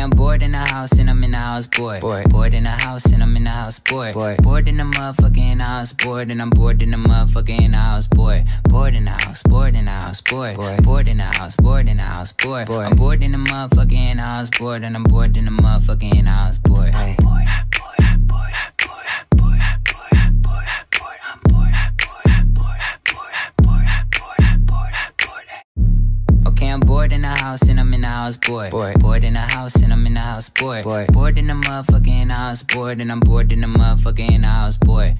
I'm bored in the house and I'm in the house bored. Bored, bored in the house and I'm in the house bored. Bored, bored in the motherfucking house bored and I'm bored in the motherfucking house bored. Bored in the house, bored in the house bored. Bored, bored in the house, bored in the house bored. Bored, I'm bored in the motherfucking house bored and I'm bored in the motherfucking house I'm bored in the house and I'm in the house bored. Bored, bored in the house and I'm in the house bored. Bored, bored in the motherfucking house bored and I'm bored in the motherfucking house bored.